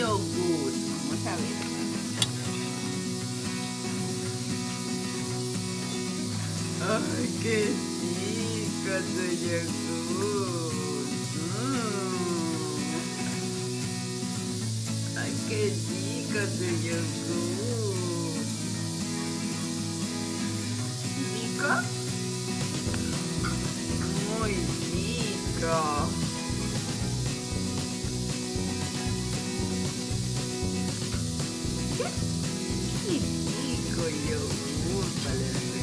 yogur. Vamos a ver. Ay, qué rico tu yogur. Mm. Ay, qué rico tu yogur. ¿Rico? Muy rico. Rico yogur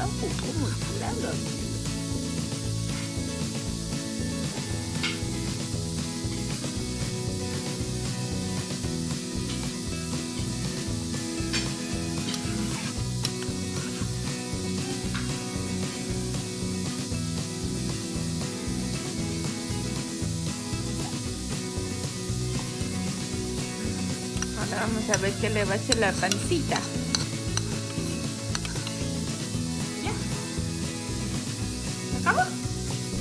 Ahora vamos a ver qué le va a hacer la pancita. ¿Se acabó?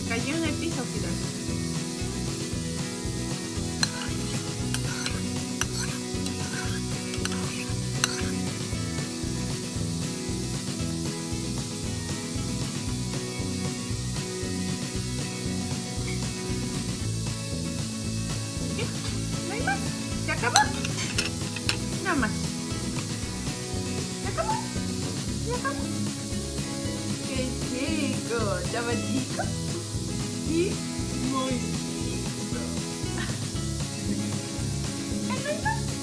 Cayó en el piso. ¿Se acabó? Nada más. rico, estava rico e muito rico. É normal.